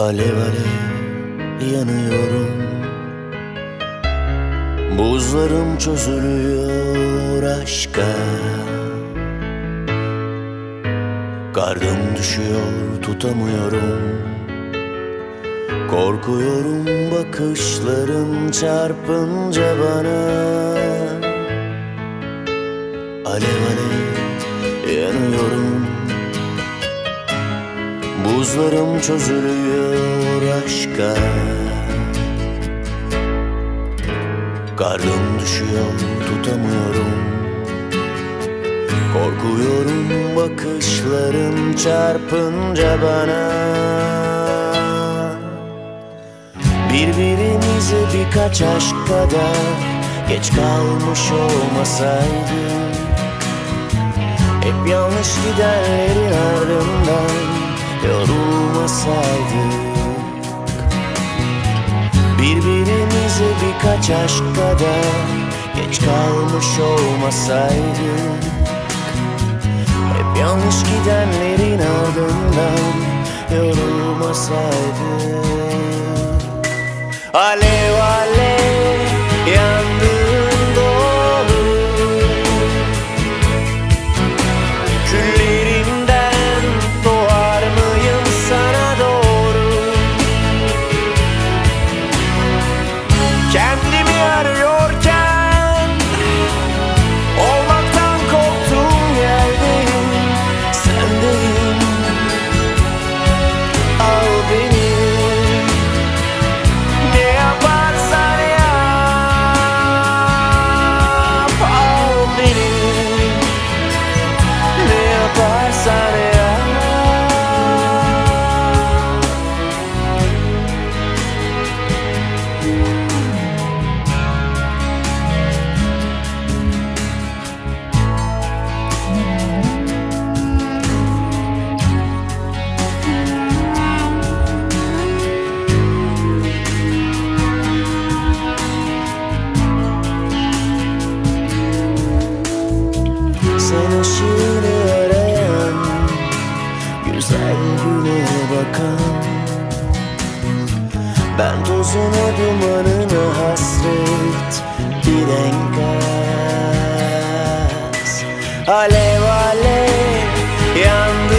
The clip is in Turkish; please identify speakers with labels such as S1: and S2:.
S1: Alev alev yanıyorum. Buzlarım çözülüyor aşka. Kardım düşüyor tutamıyorum. Korkuyorum bakışların çarpınca bana. Alev alev yanıyorum Buzlarım çözülüyor aşka. Karnım düşüyor tutamıyorum. Korkuyorum bakışların çarpınca bana. Birbirimize birkaç aşk kadar Geç kalmış olmasaydık Hep yanlış gidenlerin ardından yorulmasaydık Birbirimize birkaç aşk kadar Geç kalmış olmasaydık. Hep yanlış gidenlerin ardından yorulmasaydık. Alev Ben tozuna dumanına hasret Bir enkaz Alev alev yandığın